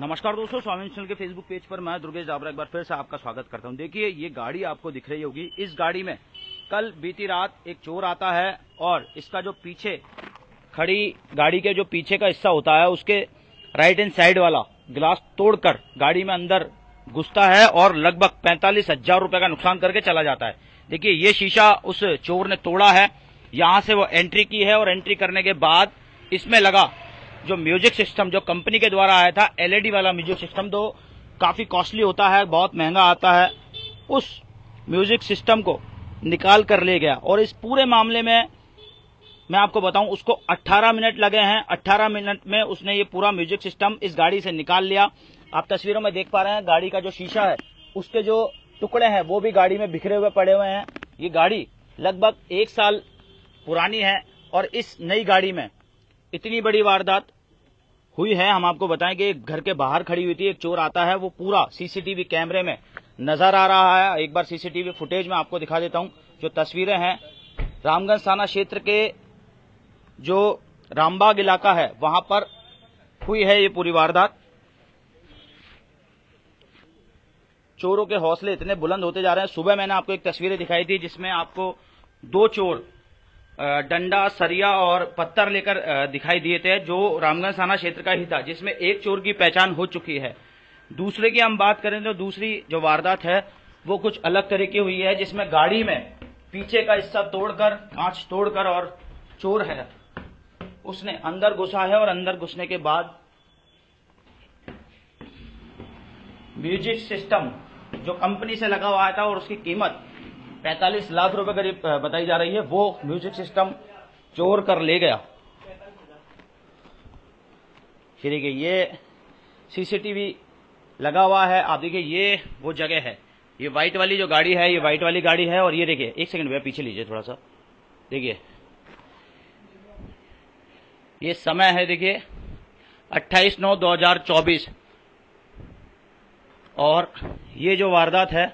नमस्कार दोस्तों, स्वामी चैनल के फेसबुक पेज पर मैं दुर्गेश जाबरा एक बार फिर से आपका स्वागत करता हूँ। देखिए, ये गाड़ी आपको दिख रही होगी। इस गाड़ी में कल बीती रात एक चोर आता है और इसका जो पीछे खड़ी गाड़ी के जो पीछे का हिस्सा होता है, उसके राइट एंड साइड वाला ग्लास तोड़कर गाड़ी में अंदर घुसता है और लगभग पैंतालीस हज़ार का नुकसान करके चला जाता है। देखिए, ये शीशा उस चोर ने तोड़ा है। यहाँ से वो एंट्री की है और एंट्री करने के बाद इसमें लगा जो म्यूज़िक सिस्टम, जो कंपनी के द्वारा आया था, एलईडी वाला म्यूज़िक सिस्टम तो काफ़ी कॉस्टली होता है, बहुत महँगा आता है। उस म्यूज़िक सिस्टम को निकाल कर ले गया। और इस पूरे मामले में मैं आपको बताऊँ, उसको 18 मिनट लगे हैं। 18 मिनट में उसने ये पूरा म्यूज़िक सिस्टम इस गाड़ी से निकाल लिया। आप तस्वीरों में देख पा रहे हैं, गाड़ी का जो शीशा है, उसके जो टुकड़े हैं, वो भी गाड़ी में बिखरे हुए पड़े हुए हैं। ये गाड़ी लगभग एक साल पुरानी है और इस नई गाड़ी में इतनी बड़ी वारदात हुई है, हम आपको बताएँ कि घर के बाहर खड़ी हुई थी, एक चोर आता है, वो पूरा सीसीटीवी कैमरे में नज़र आ रहा है। एक बार सीसीटीवी फुटेज में आपको दिखा देता हूँ, जो तस्वीरें हैं। रामगंज थाना क्षेत्र के जो रामबाग इलाका है, वहाँ पर हुई है ये पूरी वारदात। चोरों के हौसले इतने बुलंद होते जा रहे हैं। सुबह मैंने आपको एक तस्वीरें दिखाई थी, जिसमें आपको दो चोर डंडा, सरिया और पत्थर लेकर दिखाई दिए थे, जो रामगंज थाना क्षेत्र का ही था, जिसमें एक चोर की पहचान हो चुकी है। दूसरे की हम बात करें तो दूसरी जो वारदात है, वो कुछ अलग तरह की हुई है, जिसमें गाड़ी में पीछे का हिस्सा तोड़कर, कांच तोड़कर और चोर है। उसने अंदर घुसा है और अंदर घुसने के बाद म्यूज़िक सिस्टम जो कंपनी से लगा हुआ था और उसकी कीमत पैंतालीस लाख रुपए करीब बताई जा रही है। वो म्यूज़िक सिस्टम चोर कर ले गया। फिर देखिए ये सीसीटीवी लगा हुआ है। आप देखिए, ये वो जगह है। ये व्हाइट वाली जो गाड़ी है, ये व्हाइट वाली गाड़ी है और ये देखिए, एक सेकंड भैया, पीछे लीजिए थोड़ा सा। देखिए, ये समय है देखिए 28 नौ 2024 और ये जो वारदात है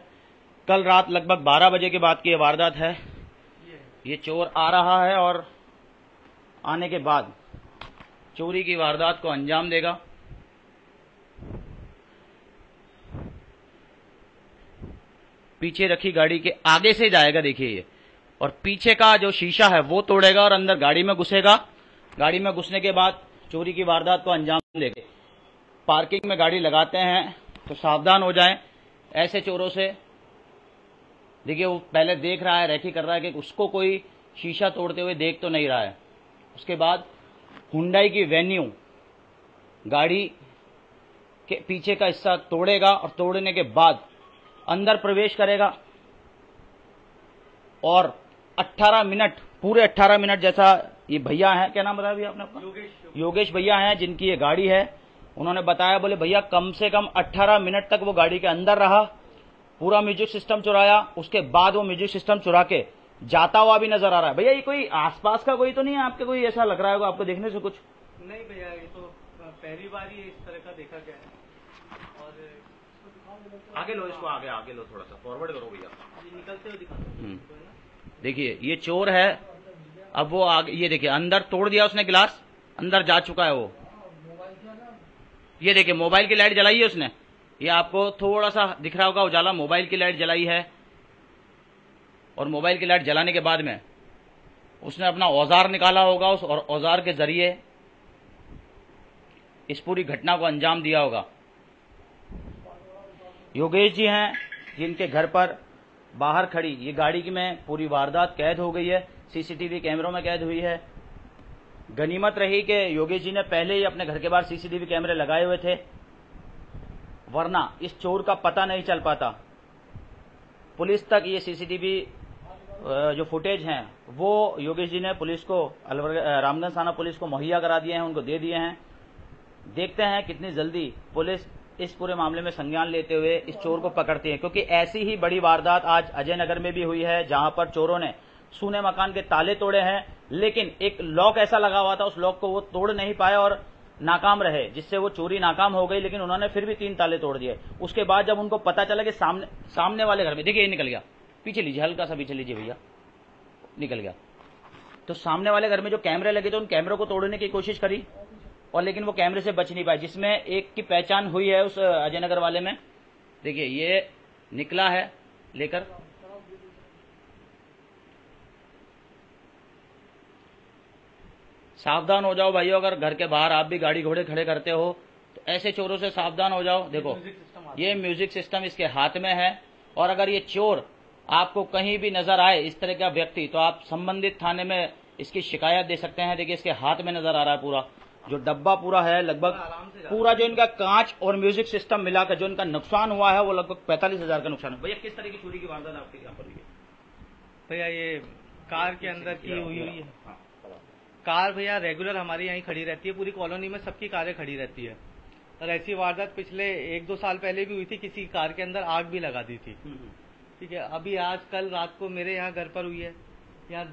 कल रात लगभग 12 बजे के बाद की ये वारदात है। ये चोर आ रहा है और आने के बाद चोरी की वारदात को अंजाम देगा। पीछे रखी गाड़ी के आगे से जाएगा देखिए ये। और पीछे का जो शीशा है वो तोड़ेगा और अंदर गाड़ी में घुसेगा। गाड़ी में घुसने के बाद चोरी की वारदात को अंजाम देगा। पार्किंग में गाड़ी लगाते हैं तो सावधान हो जाएँ। ऐसे चोरों से देखिए वो पहले देख रहा है रेखी कर रहा है कि उसको कोई शीशा तोड़ते हुए देख तो नहीं रहा है। उसके बाद हुंडाई की वेन्यू गाड़ी के पीछे का हिस्सा तोड़ेगा और तोड़ने के बाद अंदर प्रवेश करेगा और 18 मिनट पूरे 18 मिनट जैसा ये भैया है क्या नाम बताया भैया आपने आपका योगेश योगेश। भैया हैं जिनकी ये गाड़ी है। उन्होंने बताया बोले भैया कम से कम 18 मिनट तक वो गाड़ी के अंदर रहा पूरा म्यूज़िक सिस्टम चुराया उसके बाद वो म्यूज़िक सिस्टम चुरा के जाता हुआ भी नज़र आ रहा है। भैया ये कोई आसपास का कोई तो नहीं है? आपके कोई ऐसा लग रहा होगा आपको देखने से कुछ? नहीं भैया ये तो पहली बार ही इस तरह का देखा गया है। और आगे लो इसको आगे आगे लो थोड़ा सा फॉरवर्ड करो भैया। निकलते हुए दिखा हम्म। देखिए ये चोर है। अब वो आगे ये देखिए अंदर तोड़ दिया उसने गिलास अंदर जा चुका है वो। ये देखिए मोबाइल की लाइट जलाई है उसने। ये आपको थोड़ा सा दिख रहा होगा, उजाला, मोबाइल की लाइट जलाई है। और मोबाइल की लाइट जलाने के बाद में उसने अपना औज़ार निकाला होगा उस और औज़ार के ज़रिए इस पूरी घटना को अंजाम दिया होगा। योगेश जी हैं, जिनके घर पर बाहर खड़ी, ये गाड़ी की में पूरी वारदात कैद हो गई है, सीसीटीवी कैमरों में कैद हुई है। गनीमत रही कि योगेश जी ने पहले ही अपने घर के बाहर सीसीटीवी कैमरे लगाए हुए थे। वरना इस चोर का पता नहीं चल पाता। पुलिस तक ये सीसीटीवी जो फुटेज हैं, वो योगेश जी ने पुलिस को, अलवर रामगंज थाना पुलिस को मुहैया करा दिए हैं, उनको दे दिए हैं। देखते हैं कितनी जल्दी पुलिस इस पूरे मामले में संज्ञान लेते हुए इस चोर को पकड़ती है, क्योंकि ऐसी ही बड़ी वारदात आज अजय नगर में भी हुई है, जहाँ पर चोरों ने सूने मकान के ताले तोड़े हैं, लेकिन एक लॉक ऐसा लगा हुआ था, उस लॉक को वो तोड़ नहीं पाए और नाकाम रहे, जिससे वो चोरी नाकाम हो गई, लेकिन उन्होंने फिर भी तीन ताले तोड़ दिए। उसके बाद जब उनको पता चला कि सामने सामने वाले घर में, देखिए ये निकल गया। पीछे लीजिए, हल्का सा पीछे लीजिए भैया। निकल गया। तो सामने वाले घर में जो कैमरे लगे थे, उन कैमरों को तोड़ने की कोशिश करी, और लेकिन वो कैमरे से बच नहीं पाए, जिसमें एक की पहचान हुई है उस, अजय नगर वाले में। देखिए, ये निकला है लेकर सावधान हो जाओ भाइयों अगर घर के बाहर आप भी गाड़ी घोड़े खड़े करते हो तो ऐसे चोरों से सावधान हो जाओ। देखो म्यूज़िक ये म्यूज़िक सिस्टम इसके हाथ में है और अगर ये चोर आपको कहीं भी नज़र आए इस तरह का व्यक्ति तो आप संबंधित थाने में इसकी शिकायत दे सकते हैं। देखिए इसके हाथ में नज़र आ रहा है पूरा। जो डब्बा पूरा है लगभग पूरा जो इनका कांच और म्यूज़िक सिस्टम मिलाकर जो इनका नुकसान हुआ है वो लगभग पैंतालीस हज़ार का नुकसान है। भैया किस तरह की चोरी की वारदात आपके यहाँ पर भैया ये कार के अंदर की हुई हुई है। हाँ। कार भैया रेगुलर हमारी यहाँ खड़ी रहती है पूरी कॉलोनी में सबकी कारें खड़ी रहती है। और ऐसी वारदात पिछले एक दो साल पहले भी हुई थी किसी कार के अंदर आग भी लगा दी थी। हम्म, हम्म। ठीक है अभी आज कल रात को मेरे यहाँ घर पर हुई है। यहाँ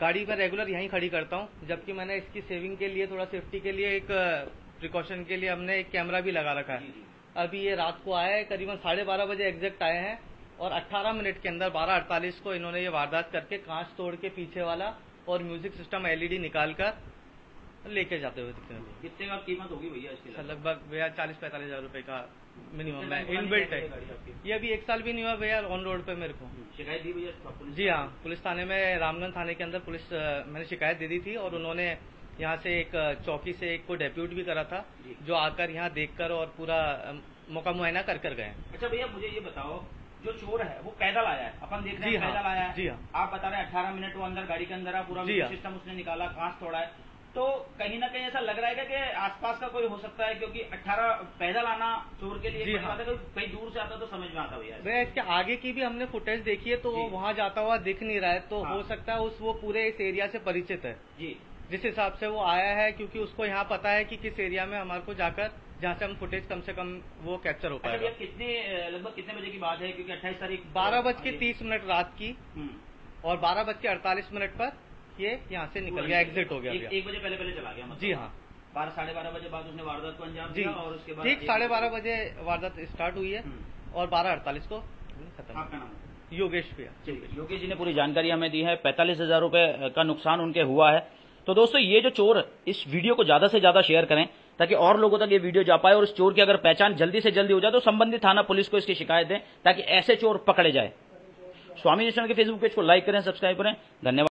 गाड़ी मैं रेगुलर यहीं खड़ी करता हूँ जबकि मैंने इसकी सेविंग के लिए थोड़ा सेफ्टी के लिए एक प्रिकॉशन के लिए हमने एक कैमरा भी लगा रखा है। अभी ये रात को आया है करीबन साढ़े बारह बजे एग्जैक्ट आए हैं और 18 मिनट के अंदर बारह अड़तालीस को इन्होंने ये वारदात करके कांच तोड़ के पीछे वाला और म्यूज़िक सिस्टम एलईडी निकाल कर लेके जाते हुए दिखते हैं। कितने का कीमत होगी भैया इसकी लगभग भैया चालीस पैंतालीस हज़ार रुपए का मिनिमम है। इनबिल्ट है। ये अभी एक साल भी नहीं हुआ भैया ऑन रोड पे मेरे को। शिकायत दी भैया जी हाँ पुलिस थाने में रामगंज थाने के अंदर पुलिस मैंने शिकायत दे दी थी और उन्होंने यहाँ से एक चौकी से एक को डेप्यूट भी करा था जो। आकर यहाँ देखकर और पूरा मौका मुआयना कर कर गए अच्छा भैया मुझे ये बताओ जो चोर है वो पैदल आया है अपन देख रहे हैं हाँ, पैदल आया है जी हाँ। आप बता रहे हैं अठारह मिनट वो अंदर गाड़ी के अंदर है पूरा हाँ। सिस्टम उसने निकाला कांच तोड़ा है तो कहीं ना कहीं ऐसा लग रहा है कि आसपास का कोई हो सकता है क्योंकि 18 पैदल आना चोर के लिए हाँ। है कहीं दूर से आता तो समझ में आता भैया भैया इसके आगे की भी हमने फुटेज देखी है तो वो वहाँ जाता हुआ दिख नहीं रहा है तो हाँ। हो सकता है उस वो पूरे इस एरिया से परिचित है जी जिस हिसाब से वो आया है क्योंकि उसको यहाँ पता है कि किस एरिया में हमारे को जाकर जहाँ से हम फुटेज कम से कम वो कैप्चर हो अच्छा पाएगा। भैया कितने लगभग कितने बजे की बात है? क्योंकि अट्ठाईस तारीख बारह बज के तीस मिनट रात की। हम्म। और बारह बज के अड़तालीस मिनट पर ये यहाँ से निकल गया एग्जिट हो गया एक, एक बजे पहले पहले चला गया मतलब। जी हाँ। बारह साढ़े बारह बजे बाद उसने वारदात को अंजाम दिया और उसके बाद ठीक साढ़े बारह बजे वारदात स्टार्ट हुई है हम्म। और बारह अड़तालीस को खत्म आपका नाम? योगेश भैया। योगेश जी ने पूरी जानकारी हमें दी है। पैंतालीस हज़ार रुपये का नुकसान उनके हुआ है। तो दोस्तों, ये जो चोर इस वीडियो को ज़्यादा से ज़्यादा शेयर करें ताकि और लोगों तक ये वीडियो जा पाए और इस चोर की अगर पहचान जल्दी से जल्दी हो जाए तो संबंधित थाना पुलिस को इसकी शिकायत दें ताकि ऐसे चोर पकड़े जाए। स्वामी नेशनल के फेसबुक पेज को लाइक करें सब्सक्राइब करें। धन्यवाद।